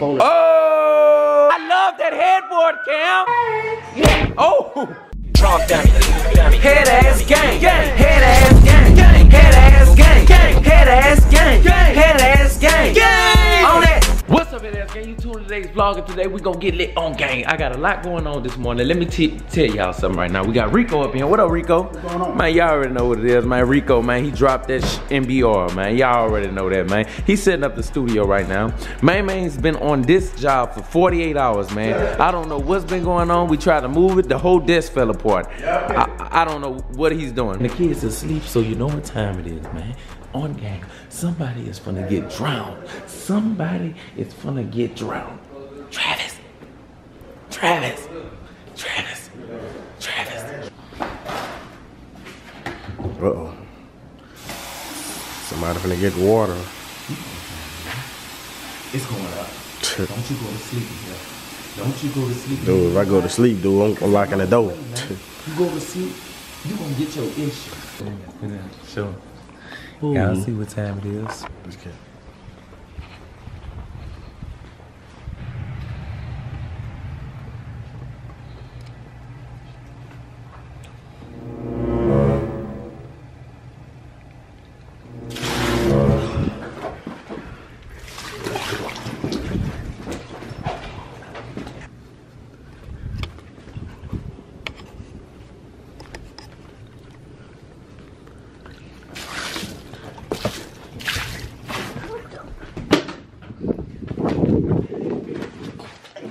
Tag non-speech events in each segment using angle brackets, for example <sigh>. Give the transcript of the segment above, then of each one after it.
oh, I love that headboard, Cam. Yeah. Oh. Drop down. Head ass gang. Head ass gang. Head ass gang. Head ass gang. Head ass up, head ass gang? You tuned today's vlog, and today we gonna get lit on gang. I got a lot going on this morning. Let me tell y'all something right now. We got Rico up here. What up, Rico? What's going on? Man, y'all already know what it is, man. Rico, man, he dropped that sh- MBR, man. Y'all already know that, man. He's setting up the studio right now. Man, man's been on this job for 48 hours, man. I don't know what's been going on. We tried to move it, the whole desk fell apart. I, I don't know what he's doing. The kids asleep, so you know what time it is, man. On gang, somebody is gonna get drowned. Somebody is gonna get drowned. Travis, Travis, Travis, Travis. Uh-oh. Somebody finna get water. It's going up. Don't you go to sleep in here. Don't you go to sleep. Dude, if I go to sleep, dude, I'm, I'm locking the door. You go to sleep, you gonna get your issue. Sure. Y'all see what time it is. Let's get-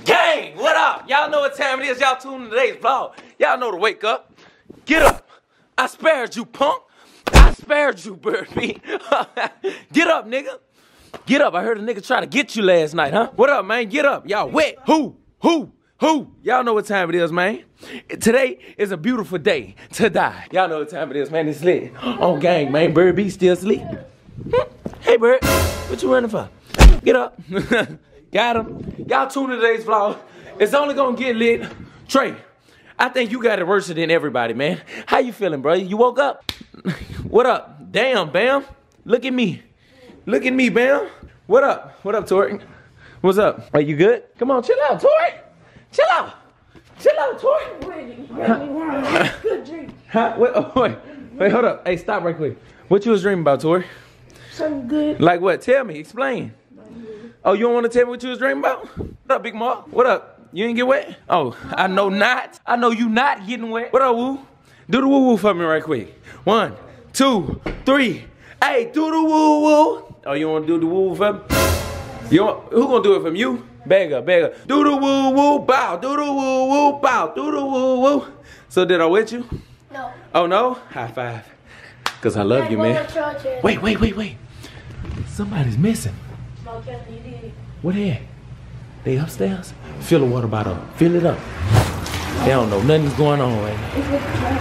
Gang, what up? Y'all know what time it is. Y'all tuning today's vlog. Y'all know to wake up. Get up. I spared you, punk. I spared you, Birdie. <laughs> get up, nigga. Get up. I heard a nigga try to get you last night, huh? What up, man? Get up. Y'all wet. Who? Who? Who? Y'all know what time it is, man. Today is a beautiful day to die. Y'all know what time it is, man. It's lit. On gang, man. Bird B still asleep. Hmm. <laughs> Hey, Bird. What you running for? Get up. <laughs> got him. Y'all tune in today's vlog. It's only gonna get lit. Trey, I think you got it worse than everybody, man. How you feeling, bro? You woke up? <laughs> what up? Damn, Bam. Look at me. Look at me, Bam. What up? What up, Tori? What's up? Are you good? Come on, chill out, Tori. Chill out. Chill out, Tori. Good dream. Huh? Wait, oh, wait, wait, hold up. Hey, stop right quick. What you was dreaming about, Tori? Something good. Like what? Tell me. Explain. Oh, you don't want to tell me what you was dreaming about? What up, Big Mark? What up? You ain't get wet? Oh, I know not. I know you not getting wet. What up, Woo? Do the woo woo for me right quick. One, two, three. Hey, do the woo woo. Oh, you want to do the woo for me? You want, who gonna do it from you? Bag up. Do the woo woo bow. Do the woo woo bow. Do the woo woo. So did I wet you? No. Oh no? High five. Cause I love you, man. Wait. Wait, wait, wait. Somebody's missing. Where they at? They upstairs? Fill the water bottle up. Fill it up. They don't know nothing's going on right now.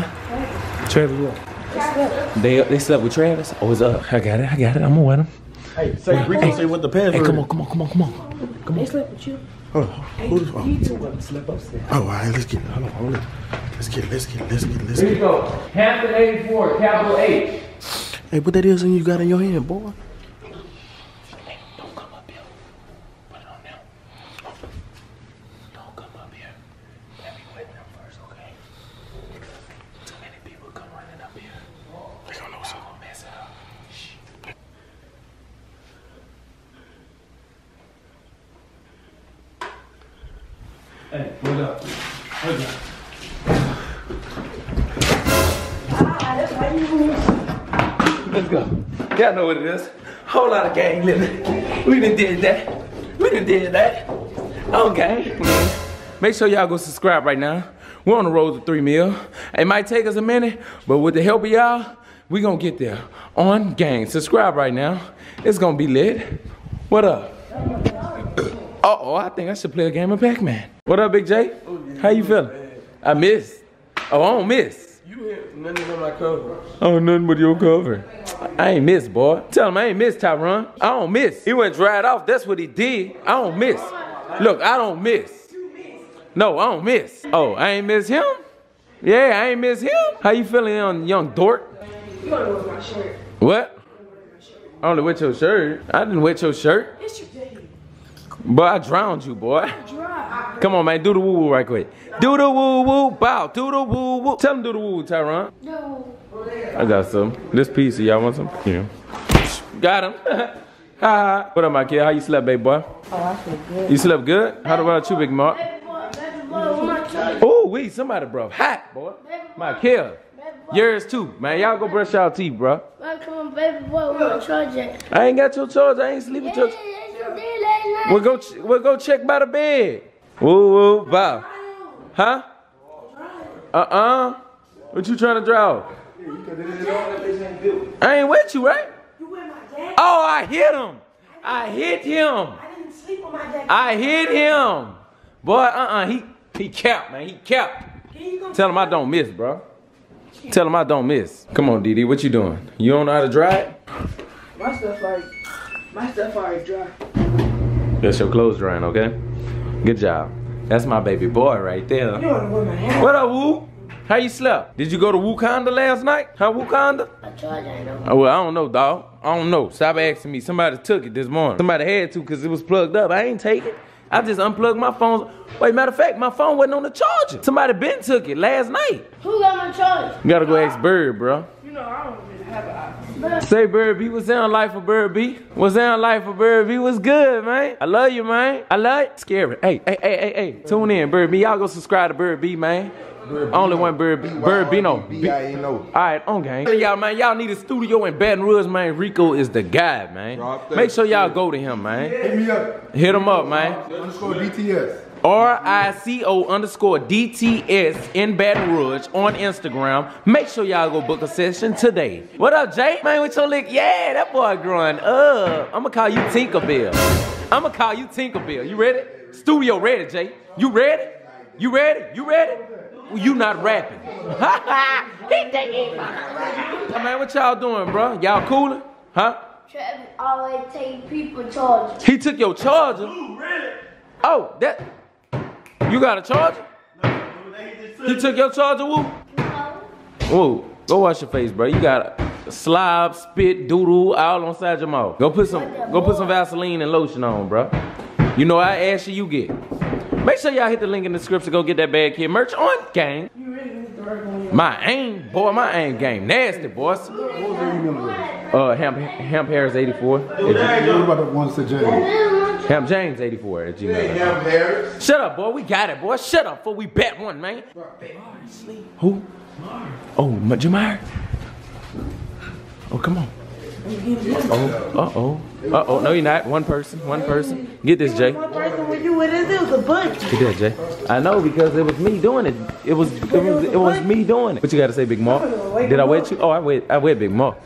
Huh? Travis what? They they slept with Travis? Oh, it's up. I got it, I got it. I'm gonna wet him. Hey, say Rico, say what the password. Hey, come on, come on, come on, come on. Come They slept with you. Oh, who the, You two of them slept upstairs. oh, all right, let's get. Hold on, hold on. Let's get let's get let's get let's get we it. go. Hampton 84, capital H. Hey, what that is in you got in your hand, boy? Hey, don't come up here. Put it on them. Don't come up here. Let me wet them first, okay? Too many people come running up here. They don't know I'm something. gonna mess it up. Shh. Hey, hold up. Hold up. Let's go. Y'all know what it is. Whole lot of gang living. We done did that. We done did that. Gang. Make sure y'all go subscribe right now. We're on the road to three mil. It might take us a minute, but with the help of y'all, we gonna get there. On gang. Subscribe right now. It's gonna be lit. What up? Uh oh, I think I should play a game of Pac-Man. What up, Big J? Oh, How you feeling? I missed. Oh, I don't miss. You hit nothing on my cover. Oh, nothing but your cover. I ain't miss, boy. Tell him I ain't miss, Tyron. I don't miss. He went dried off. That's what he did. I don't miss. Look, I don't miss. No, I don't miss. Oh, I ain't miss him? Yeah, I ain't miss him. How you feeling, young, young dork? You wanna wear my shirt? What? I only wet your shirt. I didn't wet your shirt. Yes, you did. Boy, I drowned you, boy. Dry. Come on, man. Do the woo woo right quick. Do the woo woo. Bow. Do the woo woo. Tell him do the woo woo, Tyron. No. I got some. This piece, y'all want some? Yeah. Got him. <laughs> Ha. what up, my kid? How you slept, baby boy? Oh, I feel good. You slept good? How about you, Big Mark? Baby boy, baby boy, my kid. Oh, we somebody, bro. Hot, boy. My kid. Yours too, man. Y'all go brush y'all teeth, bro. Come on, baby boy, we gonna charge it. I ain't got your charge. I ain't sleeping Yeah, your. yeah, We'll go. We'll go check by the bed. Woo woo, bow. Huh? Uh uh. What you trying to draw? I ain't with you, right? Oh, I hit him. I hit him. I hit him. Boy, uh-uh, he he capped, man. He come Tell him I don't miss, bro. Tell him I don't miss. Come on, DD, what you doing? You don't know how to drive? My stuff already, my stuff already dry. That's your clothes drying, okay? Good job. That's my baby boy right there. You wanna my hat? What up, Woo? How you slept? Did you go to Wakanda last night? Huh, Wakanda? I charge it, I know. Oh, well, I don't know, dog. I don't know. Stop asking me. Somebody took it this morning. Somebody had to because it was plugged up. I ain't take it. I just unplugged my phone. Wait, matter of fact, my phone wasn't on the charger. Somebody been took it last night. Who got my charger? You gotta go ask Bird, bro. You know, I don't really have an Say Bird B, what's down life for Bird B? What's down life for Bird B? What's good, man? I love you, man. I love you. Scary. Hey, hey, hey, hey, hey. Tune in, Bird B. Y'all go subscribe to Bird B, man. Only one Bird B. Bird B, no. B- B-I-N-O. All right, on gang. Y'all, man, y'all need a studio in Baton Rouge, man. Rico is the guy, man. Make sure y'all go to him, man. Hit me up. Hit him up, man. Underscore BTS. R I C O underscore DTS in Baton Rouge on Instagram. Make sure y'all go book a session today. What up, Jay? Man, with your lick? Yeah, that boy growing up. I'ma call you Tinkerbell. I'ma call you Tinkerbell. You ready? Studio ready, Jay. You ready? You ready? You ready? You not rapping. <laughs> he think he Man, what y'all doing, bro? Y'all cooling? Huh? Travis always take people charge. He took your charger. Oh, that. You got a charger? He took your charger, woo? Woo, go wash your face, bro. You got slob, spit, doodle all on side your mouth. Go put some, go put some Vaseline and lotion on, bro. You know I ashy you you get. Make sure y'all hit the link in the description. Go get that bad kid merch on, gang. You really need to work on your My aim, boy, my aim game nasty, boys. What was your? Uh, Hemp, Hemp Harris 84. What about the ones to James? Hemp James 84 at gmail. Harris. Shut up, boy. We got it, boy. Shut up before we bet one, man. Who? Oh, Ma- Jamar. Oh, come on. Oh, uh oh. Uh oh. No, you're not. One person. One person. Get this, Jay. One person with you with it, it was a bunch. Get that, Jay. I know because it was me doing it. It was it was, it was me doing it. What you got to say, Big Mark? Did I wet you? Oh, I wet. I wet Big Mark.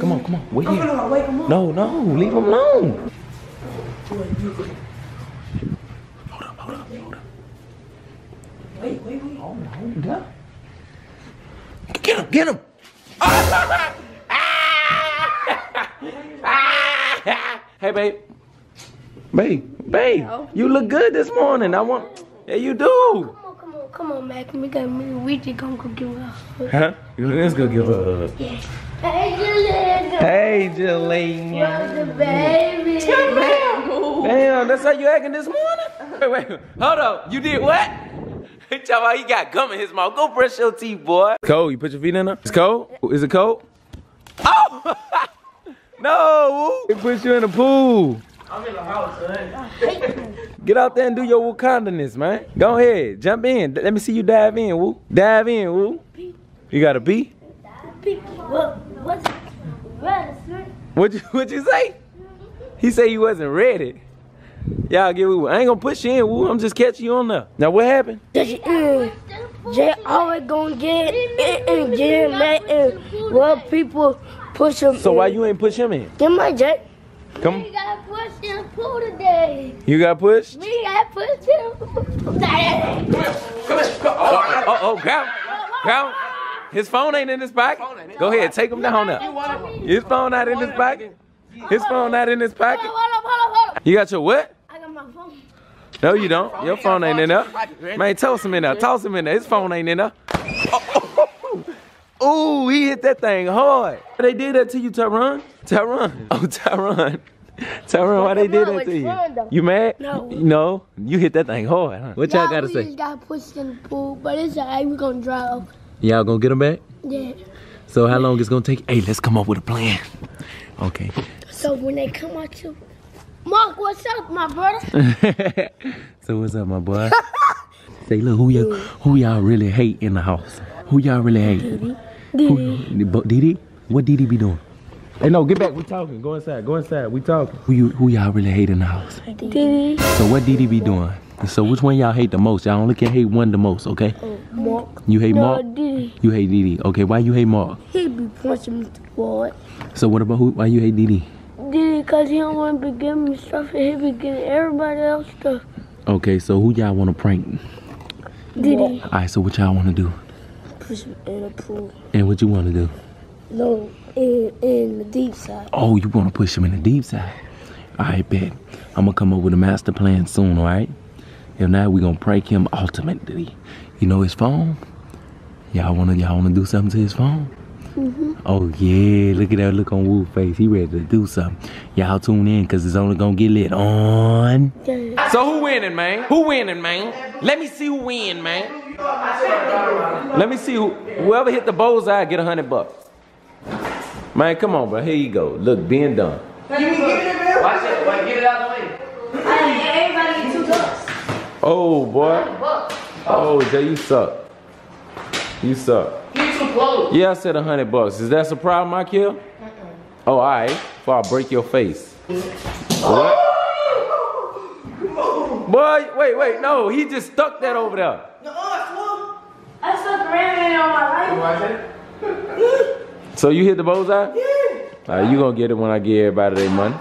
Come on, come on. Wait here. gonna wake him up. No, no. Leave him alone. Hold up, hold up, hold up. Wait, wait, wait. Oh, hold up. Get him, get him. hey, babe. Babe, babe, you look good this morning. I want, yeah, you do. Come on, come on, come on, Mac. We got me. We just gonna go give her. a hug. Huh? Let's go give her a hug. Yeah. Hey, Julian. Hey, Jillian. You're the baby. Damn, that's how you acting this morning? Wait, wait, hold up. You did what? He talking about he got gum in his mouth. Go brush your teeth, boy. It's cold. You put your feet in there? It's cold? Is it cold? Oh! <laughs> no! It puts you in the pool. I'm in the house, son. Get out there and do your Wakandaness, man. Go ahead. Jump in. Let me see you dive in, woo. Dive in, woo. You got a pee? What? What's it? What is it? What'd you, what'd you say? He said he wasn't ready. Y'all get woo. I ain't gonna push you in, woo. I'm just catching you on there. Now what happened? Jay mm, always gonna get in and get mad and what people push him. So why you ain't push him in? Get my Jay. Come. We got pushed in the pool today. You got pushed? We got pushed in the pool today. Oh, oh, oh, go. Go. His phone ain't in his pocket. Go ahead, take him down there. His phone not in his pocket. His phone not in his pocket. You got your what? I got my phone. No, you don't. Your phone ain't in there. Man, toss him in there. Toss him in there. His phone ain't in there. Oh, oh, oh. Ooh, he hit that thing hard. They did that to you, Tyron. Tyron. <laughs> Oh, Tyron. Tyrone, why they did No, that to you? fun. You mad? No. No? You hit that thing hard, huh? What y'all gotta we say? just got pushed in the pool, but it's alright. We gonna drive. Y'all gonna get them back? Yeah. So how long it's gonna take? Hey, let's come up with a plan. Okay. So when they come out to Mark, what's up, my brother? <laughs> so what's up, my boy? <laughs> Say, look, who y'all who y'all really hate in the house? Who y'all really hate? Diddy. Who, Didi? What Didi be doing? Hey, no, get back. We talking. Go inside. Go inside. We talking. Who you? Who y'all really hate in the house? Diddy. So what Didi be doing? So which one y'all hate the most? Y'all only can hate one the most, okay? Oh, Mark. You hate No, Mark. Diddy. You hate Didi. Okay, why you hate Mark? He be punching me through the wall. So what about who? Why you hate Didi? Diddy, cause he don't want to be giving me stuff, and he be giving everybody else stuff. Okay, so who y'all want to prank? Diddy. All right, so what y'all want to do? Push him in the pool. And what you want to do? No, in in the deep side. Oh, you want to push him in the deep side? All right, bet. I'm gonna come up with a master plan soon. All right. If not, we're gonna prank him ultimately. You know his phone? Y'all wanna y'all wanna do something to his phone? Mhm. Oh yeah, look at that look on Woo's face. He ready to do something. Y'all tune in cause it's only gonna get lit on. Yeah. So who winning, man? Who winning, man? Let me see who win, man. Let me see who whoever hit the bullseye get a hundred bucks. Man, come on, bro. Here you go. Look, being done. Watch it, boy. Get it out the way. Everybody get two bucks. Oh boy. Oh Jay, you suck. You suck. Get too close. Yeah, I said a hundred bucks. Is that a problem, I kill? Oh, all right. Before I break your face. What? Boy, wait, wait, no, he just stuck that over there. No, I stuck ramen on my life. <laughs> So you hit the bullseye? Yeah. All right, you gonna get it when I give everybody their money.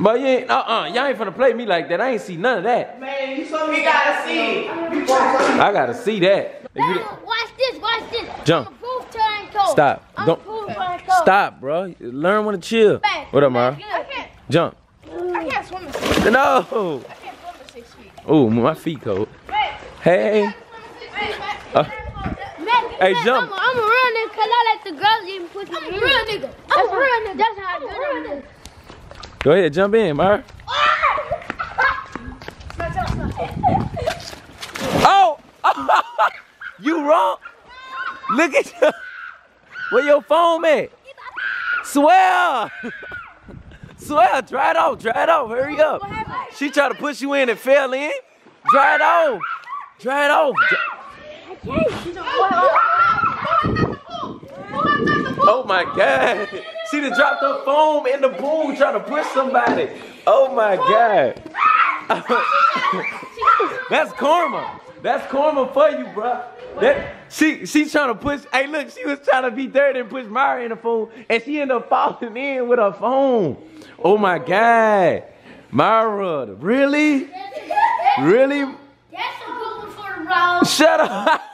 But you ain't, uh-uh, y'all ain't finna play me like that. I ain't see none of that. Man, you saw me. We gotta see. I gotta see that. If you- watch this, watch this. Jump. I'm proof till I ain't cold. Stop. I'm Don't- proof till I ain't cold. Stop, bro. Learn when to chill. Back, What up, back, Mara? I can't. Jump. I can't swim in six. No. I can't swim in six feet. Ooh, my feet cold. Hey. Uh, Man, Hey, jump. I'm a, I'm a real nigga because I let the girls even push me. I'm a real nigga. I'm a real nigga. That's how I do it. go ahead, jump in, Mar. <laughs> Oh! <laughs> you wrong. Look at you. Where your phone at? Swear. <laughs> Swear, dry it off, dry it off, hurry up. She tried to push you in and fell in. Dry it off. Dry it off. Oh my God. She done dropped her foam in the pool trying to push somebody. Oh my God. <laughs> That's karma. That's karma for you, bruh. That she she trying to push. Hey, look, she was trying to be dirty and push Myra in the phone, and she ended up falling in with her phone. Oh my God, Myra, really, really? That's a good one for the. Shut up. <laughs>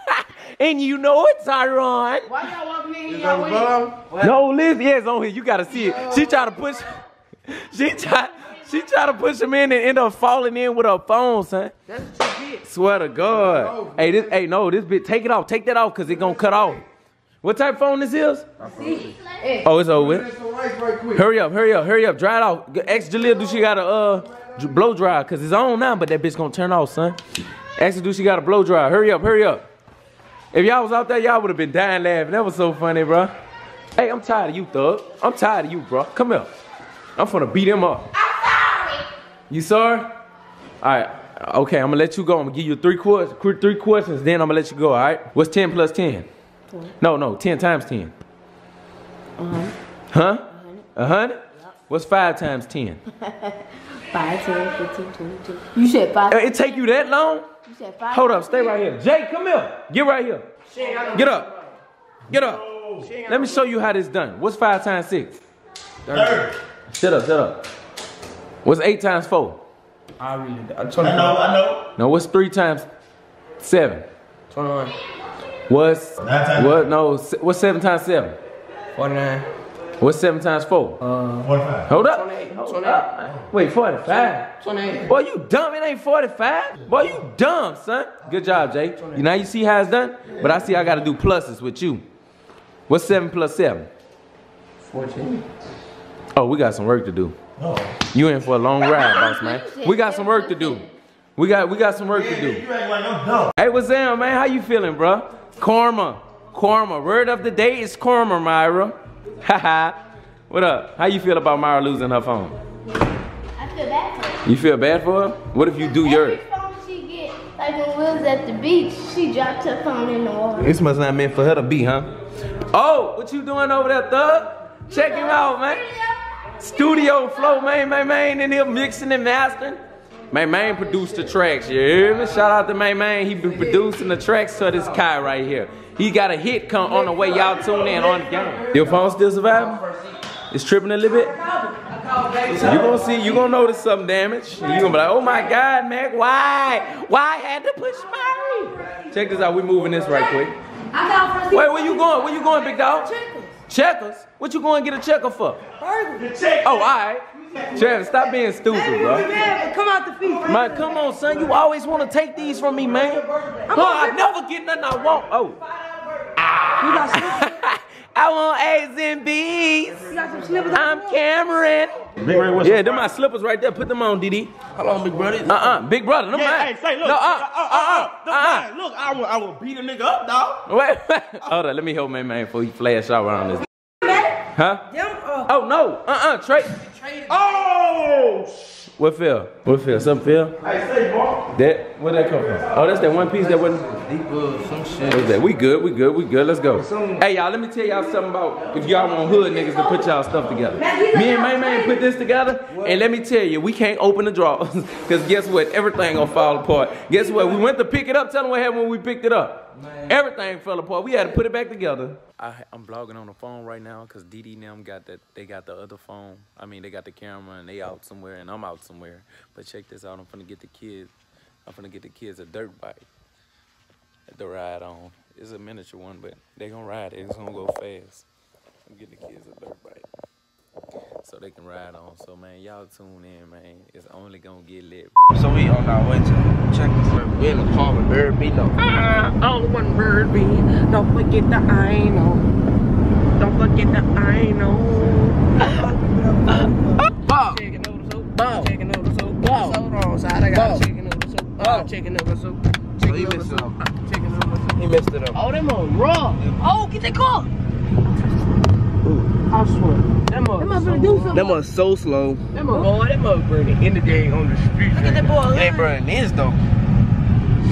and you know it, Tyron. Why y'all walking in here? Y'all waiting? No, Liz, yeah, it's on here. You gotta see it. She tried to push. <laughs> She tried. She tried to push him in and end up falling in with her phone, son. That's what you get. Swear to God. Hey, this. Hey, no, this bit. Take it off. Take that off, cause it gonna cut off. What type of phone this is? Oh, it's over with. Hurry up, hurry up, hurry up. Dry it off. Ask Jaliyah, do she got a uh blow dry? Cause it's on now, but that bitch gonna turn off, son. Ask her, do she got a blow dry? Hurry up, hurry up. If y'all was out there, y'all would have been dying laughing. That was so funny, bro. Hey, I'm tired of you, thug. I'm tired of you, bro. Come here. I'm finna beat him up. You sorry? All right. Okay, I'm gonna let you go. I'm gonna give you three qu- three questions, then I'm gonna let you go. All right? What's 10 plus 10? No, no, 10 times 10. Huh? A hundred? What's five times 10? <laughs> 5, 10, 15, 22. You said 5. Uh, It take you that long? You said 5. Hold up, stay right here. Jay, come here. Get right here. Get up. Get up. Let me show you how this done. What's five times six? Shut up, shut up. What's eight times four? I really. I uh, I know, I know. No, what's three times seven? 21, What's what? No, what's seven times seven? 49, What's seven times four? uh, 45. Hold up. 28, Hold 28. up. Wait, forty-five. 28. Boy, you dumb. It ain't forty-five. Boy, you dumb, son. Good job, Jay. You now you see how it's done, but I see I got to do pluses with you. What's seven plus seven? 14. Oh, we got some work to do. You in for a long ride, boss man. <laughs> We got some work to do. We got we got some work to do. You act like I'm. Hey, what's up, man? How you feeling, bro? Karma. Karma. Word of the day is karma, Myra. Haha. what up? How you feel about Myra losing her phone? I feel bad for her. You feel bad for her? What if you do yours? Every phone she get, like when we was at the beach, she dropped her phone in the water. This must not meant for her to be, huh? Oh, what you doing over there, Thug? Check him out, man. Studio flow, man, man, man, in here mixing and mastering. Man, man produced the tracks, you hear me? Shout out to man, man. He be producing the tracks to this guy right here. He got a hit come on the way y'all tune in on the game. Your phone still surviving? It's tripping a little bit? You gonna see, you gonna notice some damage. You gonna be like, oh my God, Mac, why? Why I had to push my Check this out, we moving this right quick. I got. Wait, where you going? Where you going, big dog? Checkers. What you going to get a checker for? Oh, all right. Travis, stop being stupid, bro. Come out the feet. Man, come on, son. You always want to take these from me, man. Huh, I never get nothing I want. Oh. Ah. <laughs> I want A's and B's. You got some slippers. I'm Cameron. Big Ray, what's Yeah, them my slippers right there. Put them on, DD. How long, big brother? Uh-uh, big brother. Them Yeah, mine. hey, say, look. No, uh, uh, uh, uh, uh, uh, Look, I will, I will beat a nigga up, dog. Wait, hold on. Let me help my man before he flash out around this. Huh? Them, uh, Oh, no. Uh-uh, Trey. Oh! What feel? What feel? Something feel? Hey, say, boy. That where that come from? Oh, that's that one piece that wasn't. some shit. What's that? We good, we good, we good. Let's go. Hey y'all, let me tell y'all something about if y'all want hood niggas to put y'all stuff together. Me and my man put this together, and let me tell you, we can't open the drawers. <laughs> Cause guess what? Everything gonna fall apart. Guess what? We went to pick it up. Tell them what happened when we picked it up. Everything fell apart. We had to put it back together. I, I'm blogging on the phone right now because DD and them got that. They got the other phone. I mean, they got the camera and they out somewhere and I'm out somewhere. But check this out. I'm finna get the kids. I'm finna get the kids a dirt bike to ride on. It's a miniature one, but they gonna ride it. It's gonna go fast. I'm getting the kids a dirt bike so they can ride on. So man, y'all tune in, man. It's only gonna get lit. So we on our way to check We in the car with Bird B. No. all one bird be. Don't forget the I know. Don't forget the I know. Bob. Chicken noodle soup. Bob. Chicken noodle soup. Bob. So wrong side. I got Bob. Uh, chicken noodle soup. Oh, Bob. chicken noodle soup. Oh, Chicken he noodle messed it soup. up. Chicken noodle soup. He messed it up. Oh, them are raw. Oh, get that car. I swear. Them are. I'm gonna. Them was so slow. Them are. Boy, them are burning in the day on the street. Look at that boy. It ain't burning this though.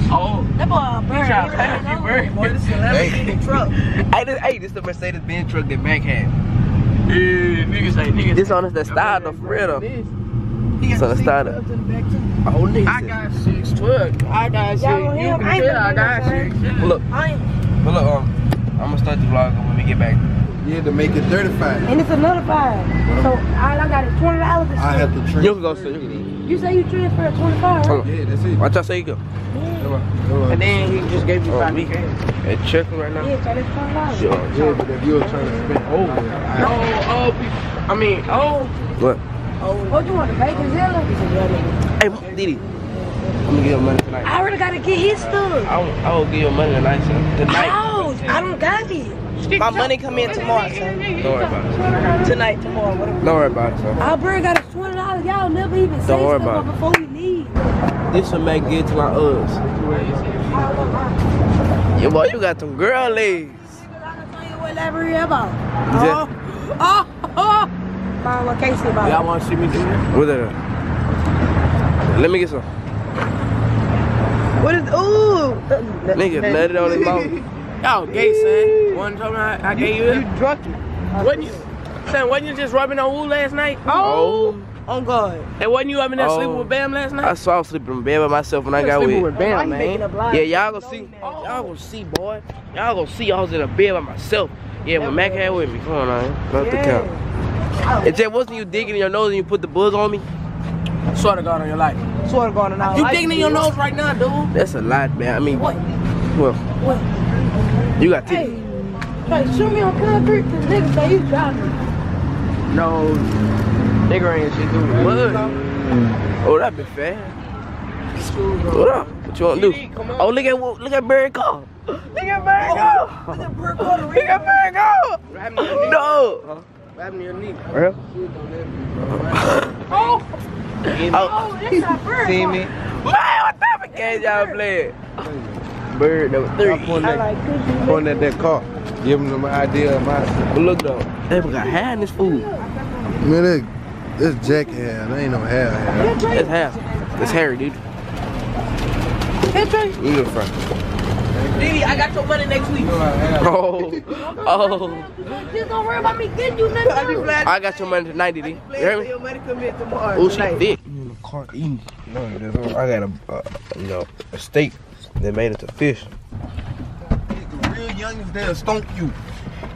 Oh, That boy burn. trying to pass you burning. Boy, this is a Lamborghini truck. Hey, this, hey, this the Mercedes Benz truck that Mac had. Yeah, niggas say niggas. This on us that style though, for real though. So the style. though. Oh, nigga. I got six twelve. I got six. Y'all gonna You help? can I tell I got six. Look, I ain't. but look, um, I'm gonna start the vlog when we get back. You had to make it 35. And it's another five. So all I got is twenty dollars. I have to train. You can go, so you can eat. You say you transfer twenty five, Hold right? Yeah, that's it. Watch out, say you go. Come on, come on. And then he just gave you Oh, five me? cash. Hey, checking right now. Yeah, so that's twenty dollars. Sure. Yeah, but if you were trying to spend over, oh, I, Oh, oh, people. I mean, oh, What? Oh. Oh, what you want, the Baconzilla? Hey, Didi. I'm gonna give you money tonight. I already gotta get his stuff. I will, I will give you money tonight, son. Tonight. Oh, I don't got it. My money come in tomorrow, son. Don't worry about it. Tonight, tomorrow. Whatever. Don't worry about it, son. Our bird got us twenty dollars. Y'all never even say worry about it. before we leave. This will make good to my us. Yeah, boy, you got some girl legs. Whatever you about. Is that- Oh, oh. Mom, what can't see about y'all want to see me do that? What is that? Let me get some. What is? Ooh. Nigga, let it on his mouth. <laughs> Y'all gay, son. One time I, I gave you You it. drunk it. Wasn't you? Son, wasn't you just rubbing on Woo last night? Oh. On God. And wasn't you up in there Oh. sleeping with Bam last night? I saw I was sleeping in bed by myself when I got sleeping with. with Bam, I'm man. Yeah, y'all gonna see. Oh. Y'all gonna see, boy. Y'all gonna see I was in a bed by myself. Yeah, when Mac had with me. Come on, man. Not the count. It just wasn't you digging in your nose and you put the buzz on me. Swear to God on your life. Swear to God, and I You like digging in your nose right now, dude. That's a lot, man. I mean, What? well, What? You got Hey, teeth. try to shoot me on concrete because niggas say you driving. No. Nigga ain't shit doing What? Oh, that been fast. What up? What you want to do? Oh, look at what- look at Barry Cole. Look at Barry Cole. Oh. Look at Barry Cole. No. What happened to your knee? Real? Oh, oh. oh that's our bird. See me? Man, what type of game y'all playing? Bird number three. I point I that, like cookies. point at that car. Give them an idea of my. But look though, they got hair in this food. Man, that, that's Jack hair. That ain't no hair hair. That's hair. That's hairy, dude. You look front. Diddy, I got your money next week. <laughs> Oh, <laughs> oh. Just don't worry about me getting you nothing. I be glad. I got your money to 90, D. You hear me? Your money come in tomorrow. Oh, she tonight. thick. in the car eating. No, there's- I got a, uh, you know, a steak that made it to fish. The real youngins, they'll stomp you.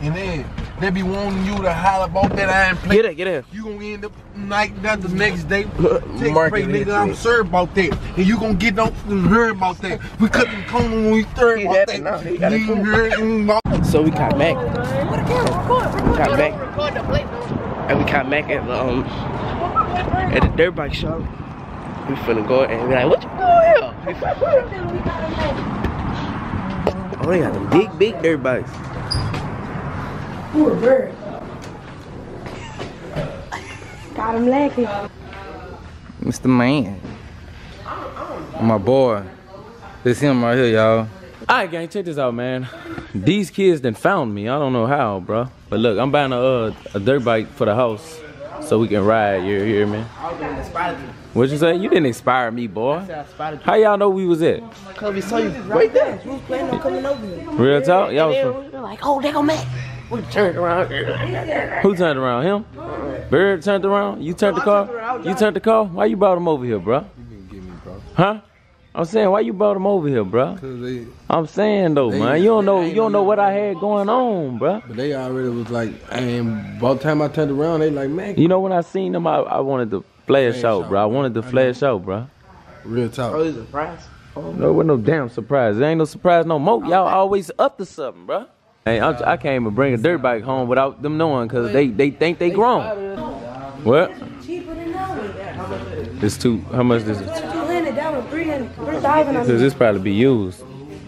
And then they be wanting you to holler about that iron plate. Get it, get it. You gonna end up like that the next day. <laughs> Take Mark break, it nigga. I'm it. sorry about that. And you gonna get up and hear about that. We couldn't come when we third about happy now. that. He got it. You heard about <laughs> So we got Mac. We got Mac. And we got Mac at the um at the dirt bike shop. We finna go and be like, what you doing here? Oh, they got them big, big dirt bikes. Ooh, a bird. Got him laughing. Mr. Man. My boy. This him right here, y'all. Alright, gang, check this out, man. These kids done found me. I don't know how, bro. But look, I'm buying a uh, a dirt bike for the house so we can ride. You hear me? What'd you say? You didn't inspire me, boy. How y'all know we was at? Cause we saw you right there. You was planning on coming over here. Real talk? Y'all was from, We were like, oh, they go Mac. We turned around. who turned around? Him? Bird turned around? You turned the car? You turned the car? Why you brought him over here, bro? Huh? I'm saying, why you brought him over here, bro? Cause they, I'm saying though, man, you don't know, you don't know what I had going on, bro. but they already was like, and by the time I turned around, they like, man, You know when I seen them, I, I wanted to flash Flash out, out. bro. I wanted to flash out, bro. real talk. Oh, this is a prize. No, with no damn surprise. There ain't no surprise no more. Y'all always up to something, bro. Hey, I, I can't even bring a dirt bike home without them knowing, cause they they think they grown. What? Cheaper than. It's two. How much is it? 200, that was 300. 3,000 on Cause this probably be used.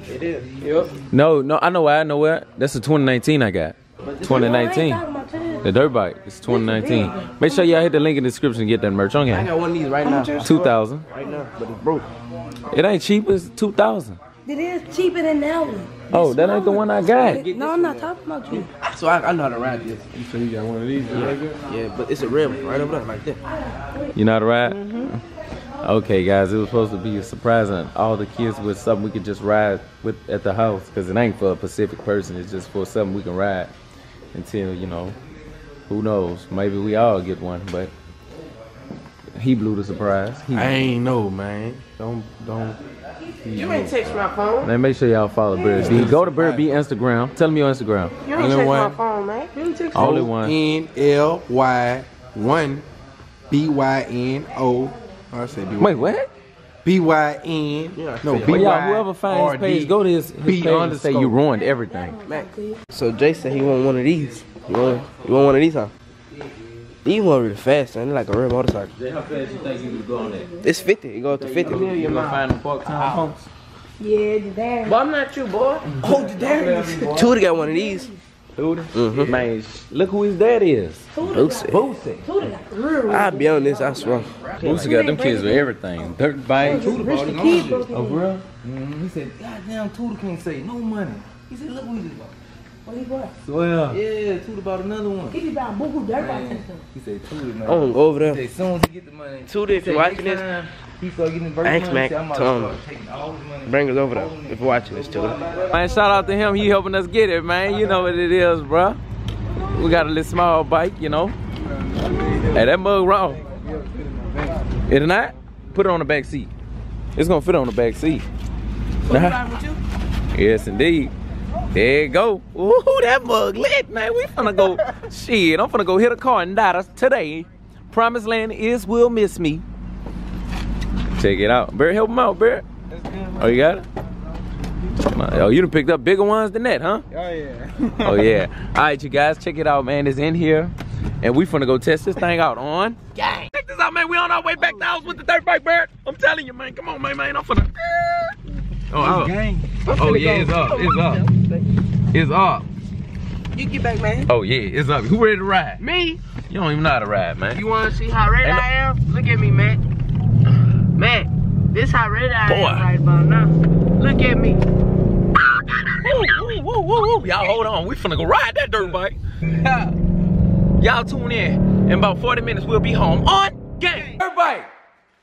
It is. Yep. No, no, I know why. I know where. That's a 2019 I got. 2019. The dirt bike. It's 2019. Make sure y'all hit the link in the description and get that merch on here. I got one of these right now. 2000. Right now, but it's broke. It ain't cheap. It's 2000. It is cheaper than that one. Oh, that ain't the one I got. No, I'm not talking about you. So I, I know how to ride this. You say you got one of these? Yeah, yeah. but it's a rim right over there, like that. You know how to ride? Mm-hmm. Okay, guys, it was supposed to be a surprise and all the kids with something we could just ride with at the house because it ain't for a Pacific person. It's just for something we can ride until, you know, who knows? Maybe we all get one, but he blew the surprise. He, I ain't know, man. Don't, don't. You ain't text my phone. Man, make sure y'all follow Bird B. Go to Bird B Instagram. Tell me your Instagram. You ain't ain't text text my my phone, man. You ain't text Only one. N L Y one B Y N O. Oh, I said B Y. Wait, what? B Y N. Yeah, No, yeah. B Well, Y. y'all, whoever finds his page, go to his, his B page and say you ruined everything. So Jay said he want one of these. You want, you want one of these, huh? These one really fast, man. They're like a real motorcycle. How fast you think you could go on that? It's 50. It go up to 50. You gonna find them park time pumps? Yeah, the damn. But I'm not you, boy. Oh, the daddy. Tootie got one of these. Mm-hmm. Man, look who his dad is. Boosie. Boosie. I'll be on this, I swear. Boosie got them kids with everything. Dirt bike. Rich the kid broke Oh, bro. He said, God damn, can't say no money. He said, look what he just bought. What he bought? Swear. Yeah, Tootie bought another one. He be buying buku dirt bikes and stuff. He said, Tootie, man. I'm gonna go over He there. said, as soon as he get the money. Tootie, if you're watching this, time He start getting the Thanks, money. Mac. He said, I'm Tell to him. taking all the money. bring us over there if you're watching this, too. Man, shout out to him. He helping us get it, man. You know what it is, bro. We got a little small bike, you know. Hey, that mug wrong. It not? Put it on the back seat. It's gonna fit on the back seat. Yes, indeed. There you go. Ooh, that mug lit, man. We finna go. <laughs> shit, I'm finna go hit a car and die today. Promised land is will miss me. Check it out. Barry, help him out, Barry. Oh, you got it? Oh, you done picked up bigger ones than that, huh? Oh yeah. <laughs> Oh yeah. All right, you guys, check it out, man. It's in here, and we finna go test this thing out on. Gang. Check this out, man. We on our way back to the house with the dirt bike, Bird. I'm telling you, man. Come on, man, man. I'm finna. Oh, oh, Gang. oh yeah, it's up. It's up. It's up. You get back, man. Oh yeah, it's up. Who ready to ride? Me? You don't even know how to ride, man. You wanna see how ready I am? Look at me, man. Man, this how red I Boy. am right about now. Look at me. Woo, woo, woo, woo, woo. Y'all hold on. We finna go ride that dirt bike. <laughs> Y'all tune in. In about 40 minutes, we'll be home on game. Dirt bike.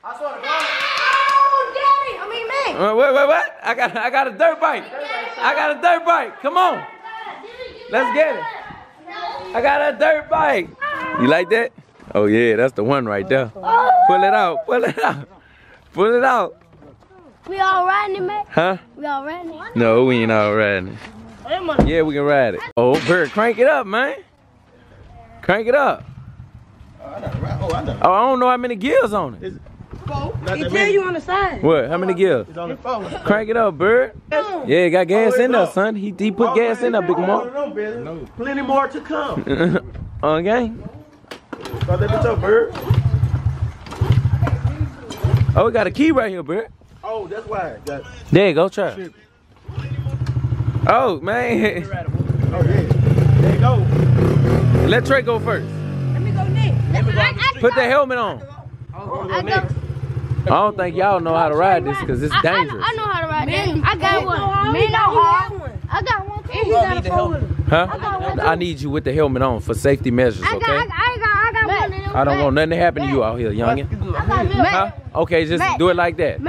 Oh, Daddy. I mean, man. Uh, wait, wait, what? I got, I got a dirt bike. I got a dirt bike. Come on. Let's get it. I got a dirt bike. You like that? Oh yeah, that's the one right there. Pull it out. Pull it out. Pull it out. We all riding it, man. Huh? We all riding it. No, we ain't all riding it. Yeah, we can ride it. Oh, Bird, crank it up, man. Crank it up. Oh, I don't know how many gears on it. He tell you on the side. What? How many gears? Crank it up, Bird. Yeah, it got gas oh, in there, son. He, he put gas in there, Big Mo. Plenty more to come. <laughs> okay. Start that bitch up, bird. Oh, we got a key right here, bro. Oh, that's why. Got, There you go, try. it. Oh, man. <laughs> oh, yeah. There you go. Let Trey go first. Let me go next. I, I, Put the helmet on. I, go. I don't think y'all know how to ride this because it's I, I, dangerous. I know how to ride this. I got one. Me not hard. I got one too. He got a four wheeler. Huh? I need you with the helmet on for safety measures, I got, I okay? got, I got, I got one. of them. I don't want nothing to happen to you out here, youngin. I got milk. Huh? Okay, just do it like that. Oh,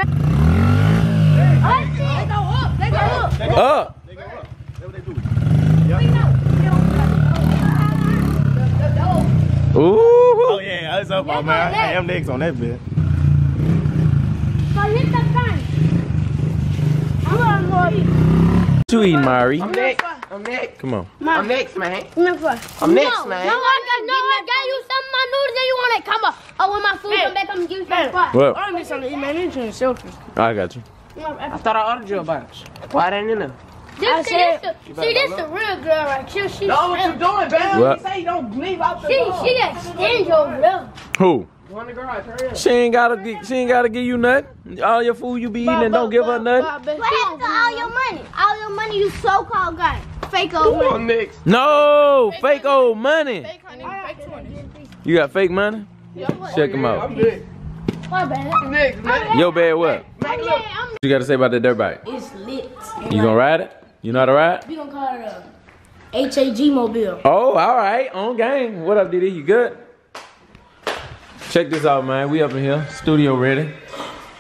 shit. They go up. They go up. Up. Ooh. Oh, yeah. That's up, man. I am next on that bit. So hit the gun. I'm gonna go. What you eating, Mari? I'm next. Come on. I'm next, man. I'm I'm next, no, man. No, I got, no, I got you some of my noodles and you want to come up. Oh, when my food come back, I'm gonna give you some spot. What? I need something to eat, man. I need some shelter. I got you. I thought I ordered you a bunch. Why it ain't in there? This, see, this, the, see, this the real girl right here. She, No, what you doing, man? What? You say you don't leave out the she, door. she got stingy over there. Who? You want the garage? Hurry up. She ain't gotta she ain't gotta give you nothing. All your food you be eating and don't give her nothing. What happened to all your money? All your money you so-called got. Fake old money. on next? No, fake old money. You got fake money? Check them I'm out. My bad. I'm next, man. Yo, bad what? Man, I'm What you gotta say about the dirt bike? It's lit. You gonna ride it? You know how to ride? We gonna call it a HAG mobile. Oh, all right, on game. What up, Diddy? You good? Check this out, man. We up in here, studio ready.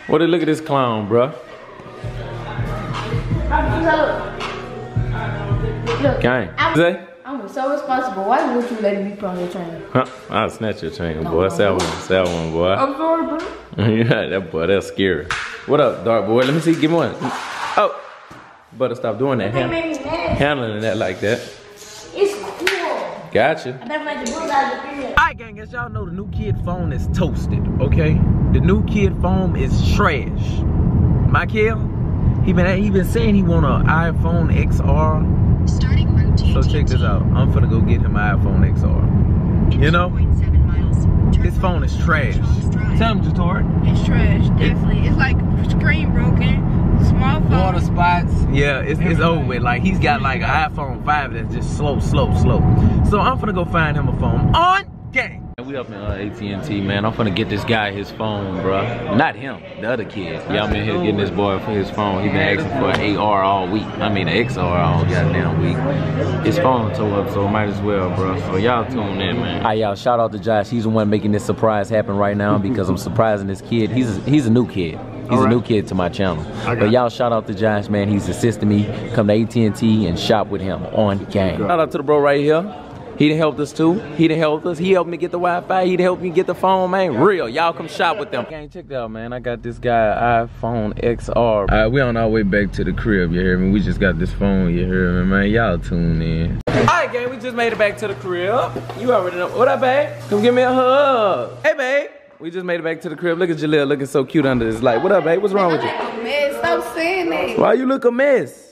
What? A look at this clown, bruh. Look, Gang. I'm, I'm so responsible. Why would you let me put on your train? Huh? I'll snatch your chain, boy. Say that one, say that one, boy. I'm sorry, bro. <laughs> yeah, that boy, that's scary. What up, dark boy? Let me see. Give me one. Oh, better stop doing that. They Han- made me mad. handling that like that. It's cool. Gotcha. I never let the book out of the video. Alright, gang, as y'all know, the new kid phone is toasted, okay? The new kid phone is trash. Michael, he been he been saying he want an iPhone XR. Starting route So check this out. I'm finna go get him an iPhone XR. You know, his phone is trash. Tell him, Jator. It's trash, definitely. It's like screen broken, small phone. Water spots. Yeah, it's, it's over with. Like he's got like an iPhone 5 that's just slow, slow, slow. So I'm finna go find him a phone on game. We up in uh, AT&T, man. I'm finna get this guy his phone, bruh. Not him, the other kid. Yeah, I'm in here getting this boy for his phone. He been asking for an AR all week. I mean, an XR all goddamn week. His phone tore up, so might as well, bruh. So y'all tune in, man. All right, y'all. Shout out to Josh. He's the one making this surprise happen right now <laughs> because I'm surprising this kid. He's a, he's a new kid. He's a new kid to my channel. But y'all shout out to Josh, man. He's assisting me. Come to AT&T and shop with him on game. Shout out to the bro right here. He done helped us too. He done helped us. He helped me get the Wi-Fi. He done helped me get the phone, man. Real. Y'all come shop with them. Gang, check that out, man. I got this guy iPhone XR. All uh, right, we on our way back to the crib, you hear me? We just got this phone, you hear me, man? Y'all tune in. All right, gang, we just made it back to the crib. You already know. What up, babe? Come give me a hug. Hey, babe. We just made it back to the crib. Look at Jaliyah looking so cute under this light. What up, babe? What's wrong with you? Man, stop saying that. Why you look a mess?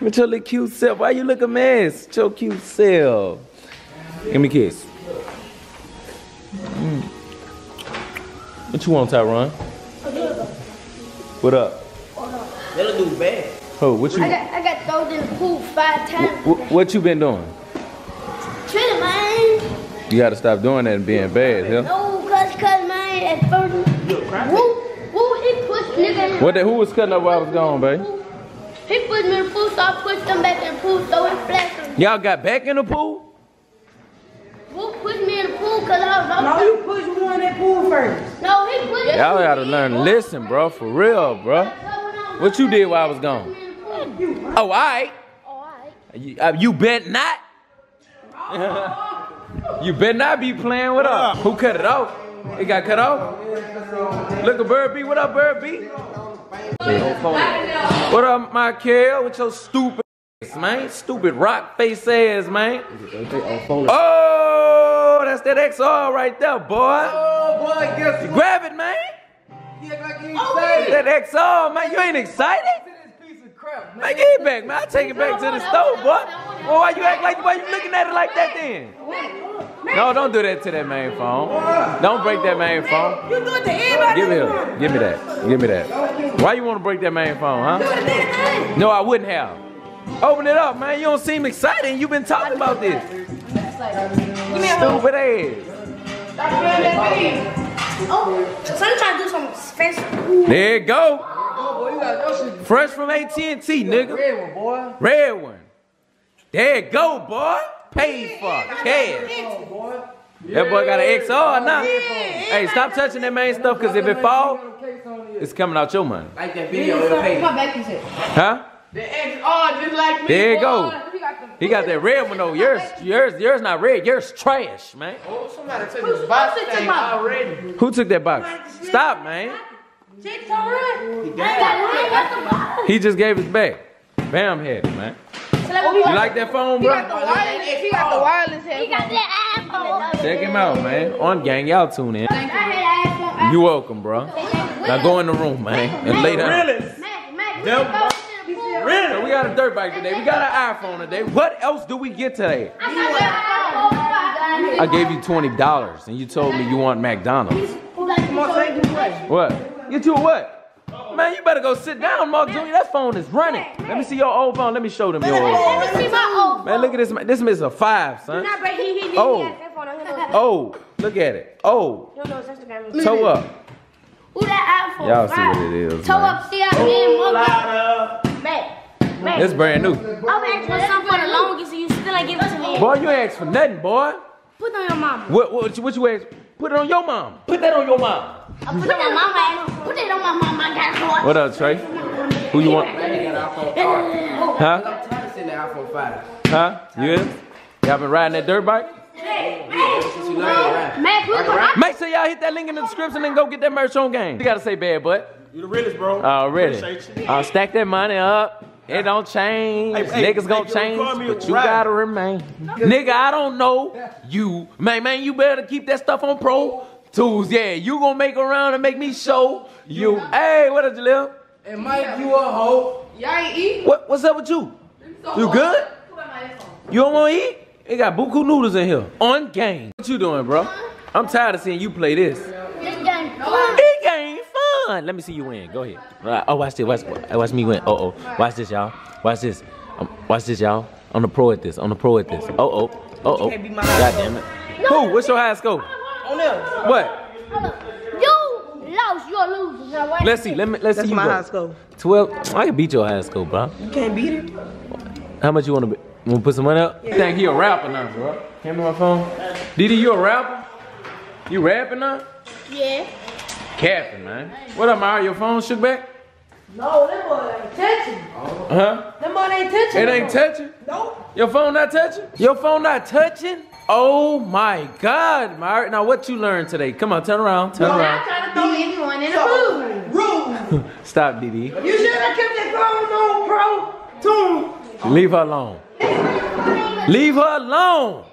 With your little cute self. Why you look a mess? With your cute self. Give me a kiss. Mm. What you want, Tyron? What up? That'll do bad. Oh, what you? I got, I got I was in the pool five times. Wh- what you been doing? Chilling, man. You gotta stop doing that and being bad, huh? No, cuz, cuz, man, at first. Woo, woo, he pushed nigga What the, who was cutting up while I was gone, babe? He pushed me in the pool, so I pushed him back in the pool, so it flashed. Y'all got back in the pool? Who pushed me in the pool because I was No, outside. you pushed me in that pool first. No, he pushed. Y'all gotta learn to listen, bro. For real, bro. What you did while I was gone? Oh, alright. You, uh, you bet not. <laughs> you bet not be playing with us. Who cut it off? It got cut off? Look at Bird B. What up, Bird B? What up, Michael? With your stupid ass, man? Stupid rock face ass, man. Oh, that's that XR right there, boy. Oh boy, guess You grab it, man. He act like he excited. That XR, man. You ain't excited? Man, get it back, man. I take it back to the stove, boy. Well, why you act like why you looking at it like that then? No, don't do that to that main phone. Don't break that main phone. You do it to everybody. Give it here. Give me that. Give me that. Why you want to break that main phone, huh? No, I wouldn't have. Open it up, man. You don't seem excited. You've been talking about this. Stupid ass. Oh, so I'm trying to do something special. There you go. Boy, you got your shit. Fresh from AT&T, nigga. Red one, boy. Red one. There you go, boy. Paid for. Cash. That boy got an XR now. Hey, stop touching that main stuff, cause if it fall, it's coming out your money. Like that video on your page. Huh? The XR just like me. There you go. boy. Got the- He got that red one though. Yours, yours, yours not red. Yours trash, man. Oh, somebody took this box thing already. Who took that box? Stop, man. Chicks all right. I ain't got, I ain't got the box. He just gave it back. Bam had it, man. You like that phone, He got the bro? wireless. He got the wireless He got that iPhone. Check him out, man. On gang, y'all tune in. I had iPhone. You welcome, bro. Now go in the room, man, and lay down. Mac, Mac, we can go to the pool. So we got a dirt bike today. We got an iPhone today. What else do we get today? I got that iPhone. I gave you twenty dollars, and you told me you want McDonald's. What? Get you a what? Man, you better go sit down, Mark Jr. That phone is running. Let me see your old phone. Let me show them your old phone. Let me see my old Man, look at this. man. This is a five, son. Nah, but he, he, he, Oh. he has that phone on him. Oh, look at it. Oh, You don't know his Instagram. toe up. Who that iPhone? Y'all see what it is, Toe up, see how me and Mo Mac, Mac. It's brand new. I was asking for something for the longest and you still ain't give it to me. Boy, you ain't asked for nothing, boy. Put it on your mama. What, what, what you asked? Put it on your mom. Put that on your mom. I put it on my mama. Put it on my mama. I got it What up, Trey? Who you want? Huh? I'm trying to send the iPhone 5. Huh? You is? Y'all been riding that dirt bike? Since you learned to rap. Mac, put it Make sure y'all hit that link in the description and go get that merch on game. You gotta say bad, butt. You the realest, bro. Already. Appreciate you. Uh, stack that money up. It don't change. Hey, hey, Niggas gonna hey, you change, call me but you rapper. gotta remain. Nigga, I don't know you. Man, man, you better keep that stuff on Pro Tools. Yeah, you gonna make around and make me show you. Hey, what up, Jalil? And Mike, you a hoe. Y'all ain't eat? What, what's up with you? You good? You don't want to eat? It got buku noodles in here. On game. What you doing, bro? I'm tired of seeing you play this. This game fun. It game fun. Let me see you win. Go ahead. Right. Oh, watch this. Watch, watch me win. Oh, oh. Watch this, y'all. Watch this. Um, watch this, y'all. I'm the pro at this. I'm the pro at this. Oh, oh. Oh, oh. can't be my God damn it. Who? What's your high score? On there. What? You lost. You're a loser. Let's see. Let me. Let's That's see you my go. high score. Twelve. I can beat your high score, bro. You can't beat it. How much you want to be? Want to put some money up? You think he a rapper now, bro? Hand me my phone. Didi, you a rapper? You rapping now? Yeah. Capping, man. What up, Mario? Your phone shook back? No, that boy ain't touching. Huh? That boy ain't touching. It ain't touching? Nope. Your phone not touching? Your phone not touching? Oh my God, Mario. Now what you learned today? Come on, turn around, turn I'm around. trying to throw anyone in the pool. <laughs> Rude. Stop, Didi. You should have kept that phone on, bro. Tune. Leave her alone. Leave her alone.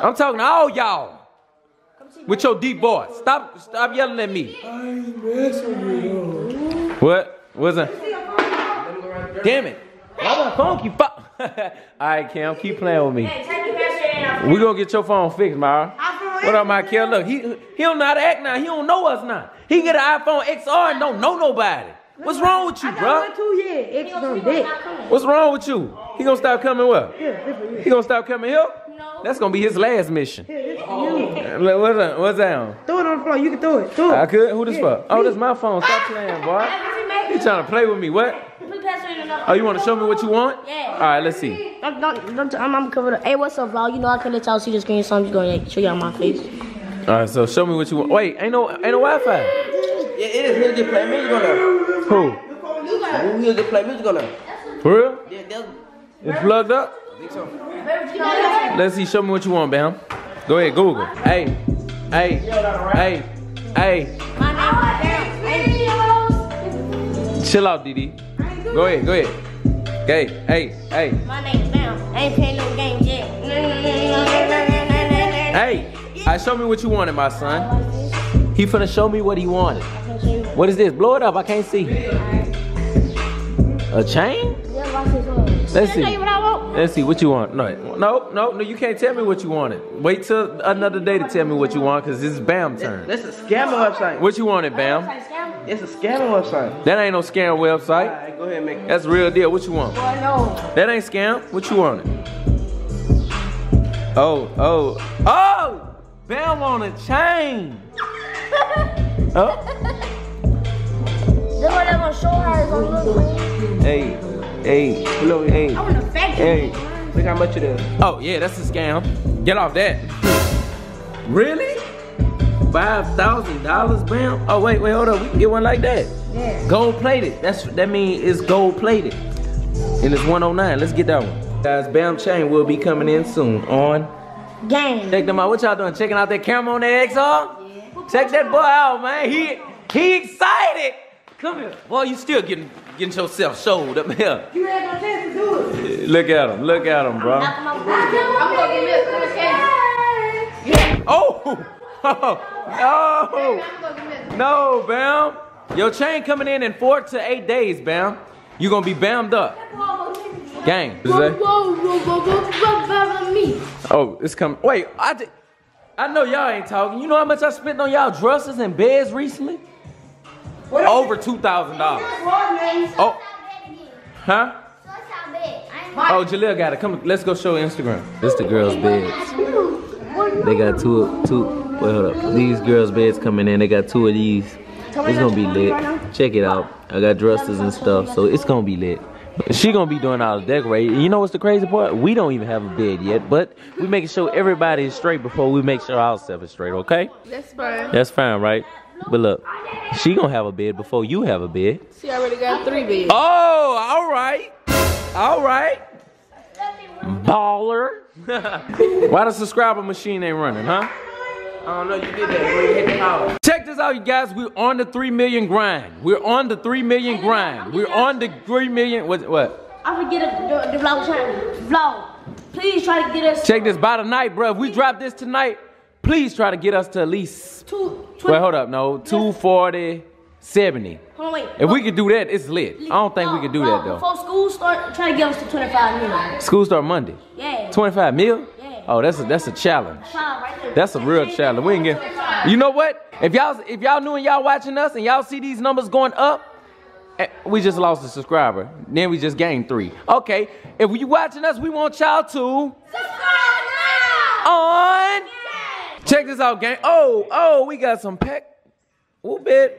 I'm talking to all y'all. With your deep voice. Stop stop yelling at me. What? What's that? Damn it. Why my phone keep fuck? <laughs> Alright, Cam, keep playing with me. We gonna get your phone fixed, Mara. What up, Michael? Look, he he don't know how to act now. He don't know us now. He get an iPhone XR and don't know nobody. What's wrong with you, bro? Two years, X on dick. What's wrong with you? He gonna stop coming what? He gonna stop coming here? That's gonna be his last mission. What's that? What's that? on? Throw it on the floor. You can throw it. Throw it. I could? Who this for? Oh, this my phone. Stop ah! playing, boy. You trying to play with me? What? Oh, you want to show me what you want? Yeah. All right, let's see. Don't, don't, don't, I'm, I'm covered up. Hey, what's up, vlog? You know I can let y'all see the screen, so I'm just going to show y'all my face. All right, so show me what you want. Wait, ain't no, ain't no Wi-Fi. Yeah, it is. He'll get play music on there. Who? Ooh, He'll get play music on there. For real? Yeah, that's It's plugged up. Let's see. Show me what you want, Bam. Go ahead, Google. Hey, hey, hey, hey. Chill out, Didi. Go ahead, go ahead. Hey, hey, hey, My name's Bam. I ain't playing no games yet. hey. I show me what you wanted, my son. He finna show me what he wanted. What is this? Blow it up. I can't see. A chain? Let's see. Let's see what you want. No, no, no, no. You can't tell me what you wanted. Wait till another day to tell me what you want, cause this is Bam turn. That's a scammer website. What you wanted, Bam? It's a scammer website. That ain't no scam website. Alright, go ahead make it. That's real deal. What you want? That ain't scam. What you wanted? Oh, oh, oh! Bam on a chain. <laughs> Oh, Then when I'm gonna show her, it's gonna look hey, hey, Look, hey, I'm gonna hey. Look how much it is. Oh yeah, that's a scam. Get off that. Really? Five thousand dollars, Bam? Oh wait, wait, hold up. We can get one like that. Yeah. Gold plated. That's that means it's gold plated. And it's 109. Let's get that one. Guys, Bam Chain will be coming in soon on Game. Check them out. What y'all doing? Checking out that camera on that XR? Check that boy out, man. He he excited. Come here. Boy, you still getting getting yourself showed up here. You had no chance to do it. Look at him. Look at him, bro. I'm gonna give me a Oh! <laughs> oh! no! No, Bam. Your chain coming in in four to eight days, Bam. You gonna be bammed up. Gang. What is Whoa, that? whoa, whoa, whoa, whoa, whoa, whoa, me. Oh, it's coming. Wait, I did. I know y'all ain't talking. You know how much I spent on y'all dresses and beds recently? Over two thousand dollars. Oh, huh? Oh, Jaleel got it. Come, let's go show Instagram. This the girls' beds. They got two, two. Wait, hold up. These girls' beds coming in. They got two of these. It's gonna be lit. Check it out. I got dresses and stuff, so it's gonna be lit. She gonna be doing all the decorating. You know what's the crazy part? We don't even have a bed yet, but we making sure everybody is straight before we make sure ourselves is straight. Okay? That's fine. That's fine, right? But look, she gonna have a bed before you have a bed. She already got three beds. Oh, all right, all right. Baller. <laughs> Why the subscriber machine ain't running, huh? I don't know. You did that when you hit the power. Check this out, you guys. We're on the three million grind. We're on the three million grind. We're on the three million. What? What? I forget the, the vlog channel. Vlog. Please try to get us Check this by tonight, bro. If we drop this tonight, please try to get us to at least. two. Wait, hold up. No, 240, 70. Hold on, wait. If we could do that, it's lit. I don't think we could do that though. Before school start, try to get us to 25 million. School start Monday. Yeah. 25 mil? Yeah. Oh, that's a that's a challenge. Right. That's a real challenge. We ain't get. You know what? If y'all if y'all new and y'all watching us and y'all see these numbers going up, eh, we just lost a subscriber. Then we just gained three. Okay. If you watching us, we want y'all to subscribe now on. Check this out, gang. Oh, oh, we got some pack. What bed?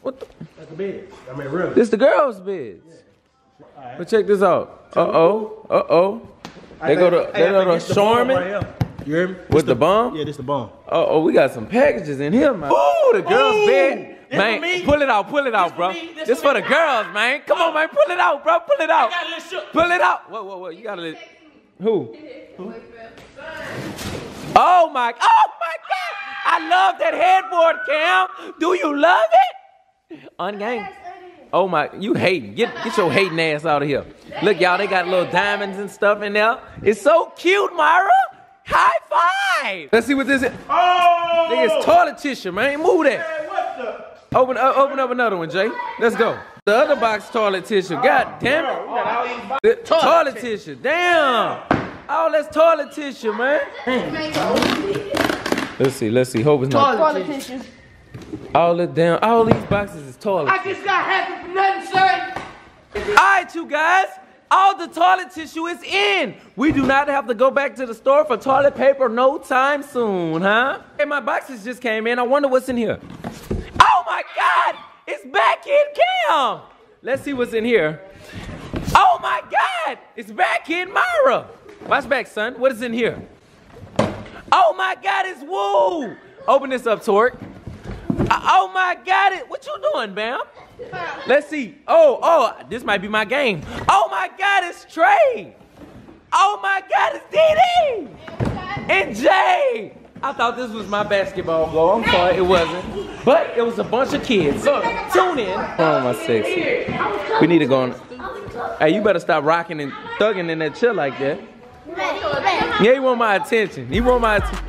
What the? That's the bed. I mean, really. This the girls' beds. But check this out. Uh oh. Uh oh. They go to they go to Sharman You hear me? with the bomb. Yeah, this the bomb. Oh, oh, we got some packages in here, man. Ooh, the girls' bed. Man, pull it out, pull it out, bro. for me, this This for for the girls, man. Come on, man, pull it out, bro. Pull it out. got a little shook. Pull it out. Whoa, whoa, whoa. You gotta let. Who? Oh my, oh my God! I love that headboard, Cam. Do you love it? Ungang. Oh my, you hating. Get get your hating ass out of here. Look, y'all, they got little diamonds and stuff in there. It's so cute, Myra. High five. Let's see what this is. Oh! Nigga, it's toilet tissue, man. Move that. What the? Open uh, open up another one, Jay. Let's go. The other box toilet tissue. God damn it. The toilet, tissue. Damn. Oh, that's toilet tissue, man. Let's see. Let's see. Hope it's not. Toilet tissue. All the damn, all these boxes is toilet. I just got happy for nothing, sir. All right, you guys. All the toilet tissue is in. We do not have to go back to the store for toilet paper no time soon, huh? Hey, my boxes just came in. I wonder what's in here. Oh my God! It's back in Cam. Let's see what's in here. Oh my God! It's back in Myra. Watch back, son. What is in here? Oh my God! It's Woo. Open this up, Torque. Uh, oh my God! It. What you doing, Bam? Let's see. Oh, oh, this might be my game. Oh my God, it's Trey. Oh my God, it's DD. And Jay. I thought this was my basketball goal. I'm sorry, it wasn't. But it was a bunch of kids. Look, tune in. Oh, my sexy. We need to go on. Hey, you better stop rocking and thugging in that chair like that. Yeah, he want my attention. He want my attention.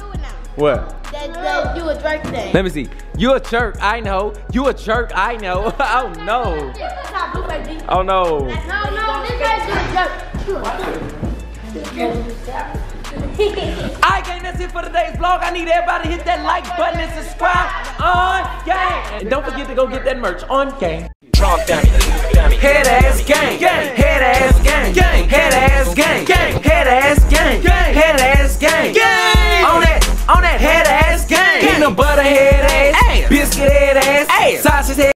What? That, that you a Drake thing. Let me see. You a jerk, I know. You a jerk, I know. oh no. Stop, Blue baby. Oh no. No, no, this guy's doing jerk. Alright, gang, that's it for today's vlog. I need everybody to hit that like button and subscribe on gang. And don't forget to go get that merch on gang. Head ass gang, gang, head ass gang, gang, head ass gang, gang, head ass gang, gang, head ass gang, gang. On that, on that head ass gang. Peanut butter head ass, biscuit head ass, sausage head.